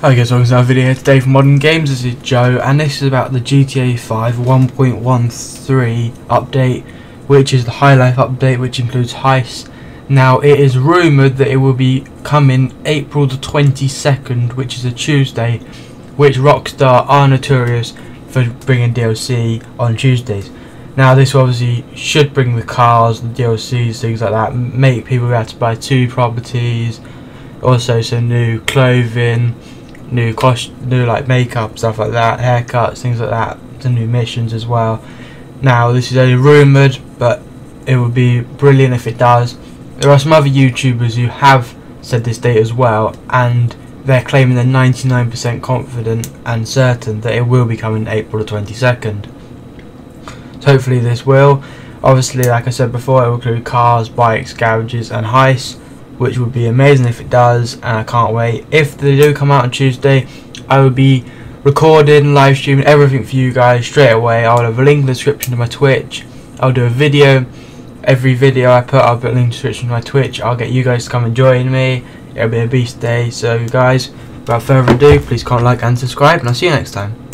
Hi guys, welcome to another video today from Modern Games. This is Joe, and this is about the GTA 5 1.13 update, which is the High Life update, which includes heists. Now, it is rumoured that it will be coming April the 22nd, which is a Tuesday, which Rockstar are notorious for bringing DLC on Tuesdays. Now, this obviously should bring the cars, the DLCs, things like that, make people able to buy two properties, also some new clothing new cost, new like makeup stuff like that, haircuts, things like that, some new missions as well. Now this is only rumoured, but it would be brilliant if it does. There are some other YouTubers who have said this date as well, and they're claiming they're 99% confident and certain that it will be coming April the 22nd. So hopefully this will. Obviously, like I said before, it will include cars, bikes, garages, and heists which would be amazing if it does and I can't wait. If they do come out on Tuesday, I will be recording, live streaming everything for you guys straight away. I'll have a link in the description to my Twitch. I'll do a video. Every video I put, I'll put a link in the description to my Twitch. I'll get you guys to come and join me. It'll be a beast day. So guys, without further ado, please comment, like and subscribe and I'll see you next time.